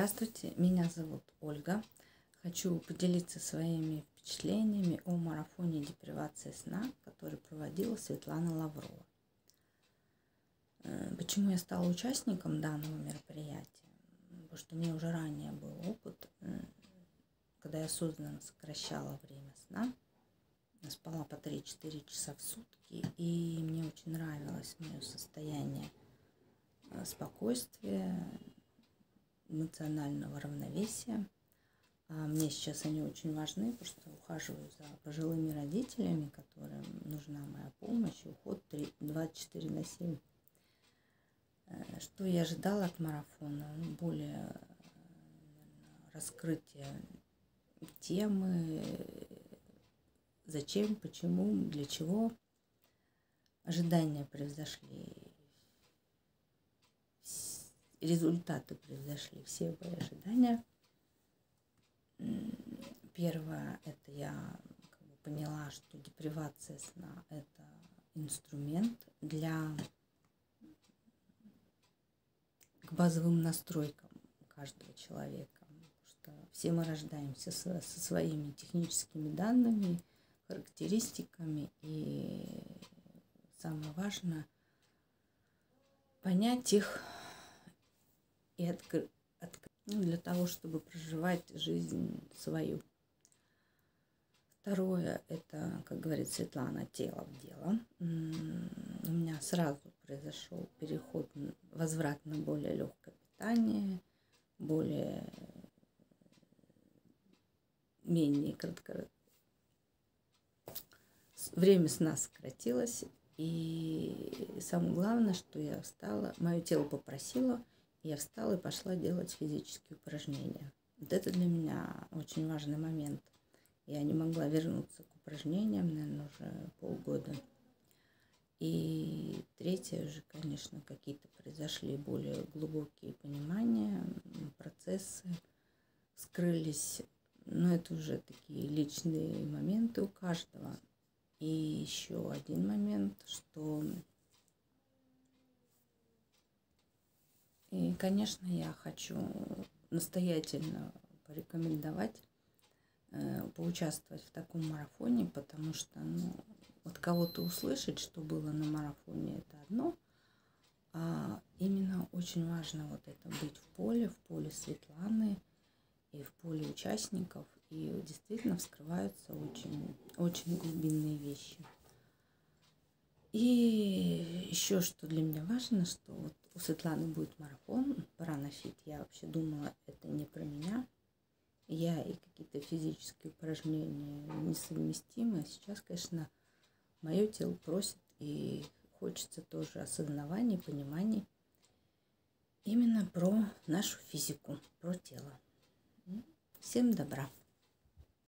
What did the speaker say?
Здравствуйте, меня зовут Ольга. Хочу поделиться своими впечатлениями о марафоне депривации сна, который проводила Светлана Лаврова. Э, почему я стала участником данного мероприятия? Потому что у меня уже ранее был опыт, э, когда я осознанно сокращала время сна. Спала по 3-4 часа в сутки, и мне очень нравилось мое состояние э, спокойствия, эмоционального равновесия. А мне сейчас они очень важны, потому что ухаживаю за пожилыми родителями, которым нужна моя помощь, уход 3, 24 на 7. Э, что я ожидала от марафона? Ну, более раскрытие темы, зачем, почему, для чего. Ожидания произошли результаты произошли, все мои ожидания. Первое, это я как бы поняла, что депривация сна – это инструмент для к базовым настройкам каждого человека. Что все мы рождаемся со, со своими техническими данными, характеристиками, и самое важное – понять их и открыть ну, для того, чтобы проживать жизнь свою. Второе, это, как говорит Светлана, тело в дело. У меня сразу произошел переход, возврат на более легкое питание, более менее кратко... Время сна сократилось, и самое главное, что я встала, мое тело попросило – я встала и пошла делать физические упражнения. Вот это для меня очень важный момент. Я не могла вернуться к упражнениям, наверное, уже полгода. И третье уже, конечно, какие-то произошли более глубокие понимания, процессы скрылись. Но это уже такие личные моменты у каждого. И еще один момент, что И, конечно, я хочу настоятельно порекомендовать э, поучаствовать в таком марафоне, потому что, ну, вот кого-то услышать, что было на марафоне, это одно, а именно очень важно вот это быть в поле, в поле Светланы и в поле участников, и действительно вскрываются очень, очень глубинные вещи. И еще что для меня важно, что вот у Светланы будет марафон паранофит. Я вообще думала, это не про меня. Я и какие-то физические упражнения несовместимы. Сейчас, конечно, мое тело просит и хочется тоже осознавания, понимания именно про нашу физику, про тело. Всем добра!